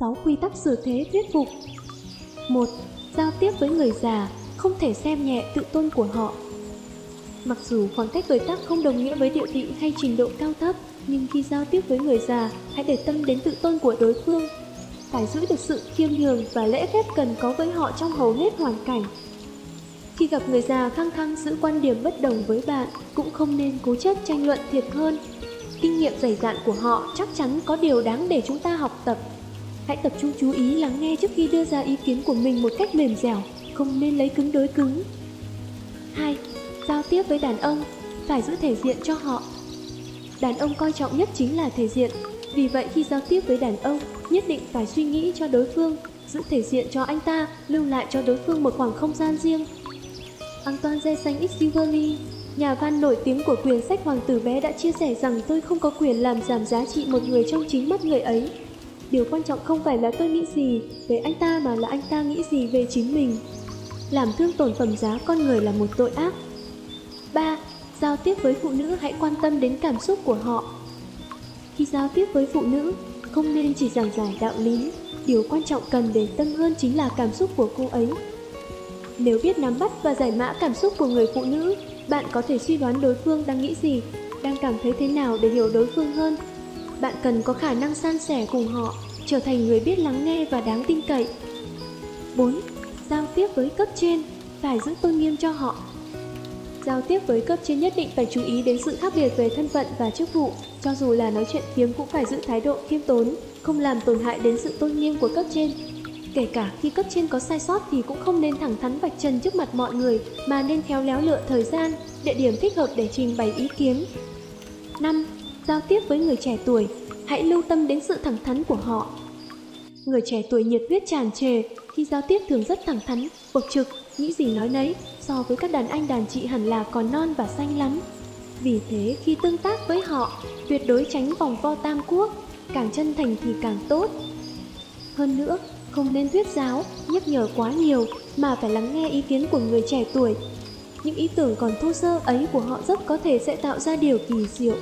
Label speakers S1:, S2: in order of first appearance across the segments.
S1: 6 quy tắc xử thế thuyết phục 1. Giao tiếp với người già, không thể xem nhẹ tự tôn của họ. Mặc dù khoảng cách tuổi tác không đồng nghĩa với địa vị hay trình độ cao thấp, nhưng khi giao tiếp với người già, hãy để tâm đến tự tôn của đối phương. Phải giữ được sự khiêm nhường và lễ phép cần có với họ trong hầu hết hoàn cảnh. Khi gặp người già khăng khăng giữ quan điểm bất đồng với bạn, cũng không nên cố chấp tranh luận thiệt hơn. Kinh nghiệm dày dạn của họ chắc chắn có điều đáng để chúng ta học tập. Hãy tập trung chú ý lắng nghe trước khi đưa ra ý kiến của mình một cách mềm dẻo, không nên lấy cứng đối cứng. 2. Giao tiếp với đàn ông, phải giữ thể diện cho họ. Đàn ông coi trọng nhất chính là thể diện, vì vậy khi giao tiếp với đàn ông, nhất định phải suy nghĩ cho đối phương, giữ thể diện cho anh ta, lưu lại cho đối phương một khoảng không gian riêng. Antoine de Saint-Exupéry, nhà văn nổi tiếng của quyền sách Hoàng tử bé đã chia sẻ rằng tôi không có quyền làm giảm giá trị một người trong chính mắt người ấy. Điều quan trọng không phải là tôi nghĩ gì về anh ta mà là anh ta nghĩ gì về chính mình. Làm thương tổn phẩm giá con người là một tội ác. 3. Giao tiếp với phụ nữ hãy quan tâm đến cảm xúc của họ. Khi giao tiếp với phụ nữ, không nên chỉ giảng giải đạo lý. Điều quan trọng cần để tâm hơn chính là cảm xúc của cô ấy. Nếu biết nắm bắt và giải mã cảm xúc của người phụ nữ, bạn có thể suy đoán đối phương đang nghĩ gì, đang cảm thấy thế nào để hiểu đối phương hơn. Bạn cần có khả năng san sẻ cùng họ, trở thành người biết lắng nghe và đáng tin cậy. 4. Giao tiếp với cấp trên, phải giữ tôn nghiêm cho họ. Giao tiếp với cấp trên nhất định phải chú ý đến sự khác biệt về thân phận và chức vụ, cho dù là nói chuyện phiếm cũng phải giữ thái độ khiêm tốn, không làm tổn hại đến sự tôn nghiêm của cấp trên. Kể cả khi cấp trên có sai sót thì cũng không nên thẳng thắn vạch trần trước mặt mọi người, mà nên khéo léo lựa thời gian, địa điểm thích hợp để trình bày ý kiến. 5. Giao tiếp với người trẻ tuổi, hãy lưu tâm đến sự thẳng thắn của họ. Người trẻ tuổi nhiệt huyết tràn trề, khi giao tiếp thường rất thẳng thắn, bộc trực, nghĩ gì nói nấy, so với các đàn anh đàn chị hẳn là còn non và xanh lắm. Vì thế khi tương tác với họ, tuyệt đối tránh vòng vo tam quốc, càng chân thành thì càng tốt. Hơn nữa, không nên thuyết giáo, nhắc nhở quá nhiều mà phải lắng nghe ý kiến của người trẻ tuổi. Những ý tưởng còn thô sơ ấy của họ rất có thể sẽ tạo ra điều kỳ diệu.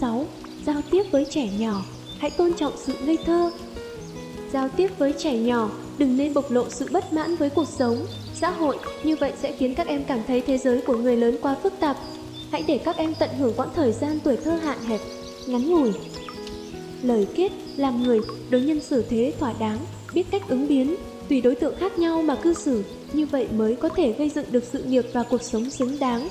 S1: 6. Giao tiếp với trẻ nhỏ, hãy tôn trọng sự ngây thơ. Giao tiếp với trẻ nhỏ, đừng nên bộc lộ sự bất mãn với cuộc sống, xã hội, như vậy sẽ khiến các em cảm thấy thế giới của người lớn quá phức tạp. Hãy để các em tận hưởng quãng thời gian tuổi thơ hạn hẹp, ngắn ngủi. Lời kết, làm người, đối nhân xử thế thỏa đáng, biết cách ứng biến, tùy đối tượng khác nhau mà cư xử, như vậy mới có thể gây dựng được sự nghiệp và cuộc sống xứng đáng.